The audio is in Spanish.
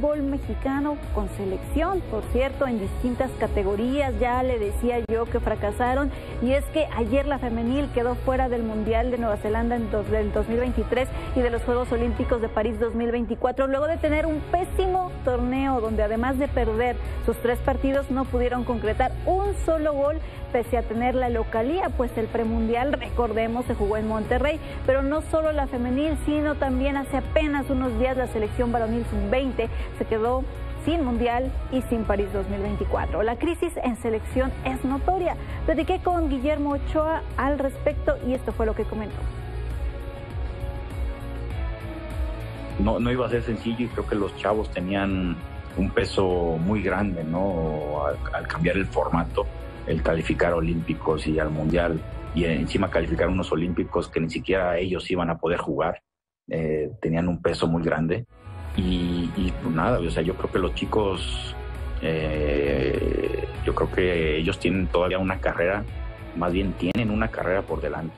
fútbol mexicano con selección, por cierto, en distintas categorías. Ya le decía yo que fracasaron y es que ayer la femenil quedó fuera del Mundial de Nueva Zelanda en del 2023 y de los Juegos Olímpicos de París 2024, luego de tener un pésimo torneo donde además de perder sus tres partidos no pudieron concretar un solo gol pese a tener la localía, pues el premundial, recordemos, se jugó en Monterrey, pero no solo la femenil, sino también hace apenas unos días la selección varonil sub-20 se quedó sin Mundial y sin París 2024. La crisis en selección es notoria. Platiqué con Guillermo Ochoa al respecto y esto fue lo que comentó. No, no iba a ser sencillo y creo que los chavos tenían un peso muy grande, ¿no? Al, cambiar el formato, el calificar olímpicos y al mundial y encima calificar unos olímpicos que ni siquiera ellos iban a poder jugar, eh, tenían un peso muy grande. Y, pues nada, o sea, yo creo que los chicos, eh, yo creo que ellos tienen todavía una carrera, más bien tienen una carrera por delante.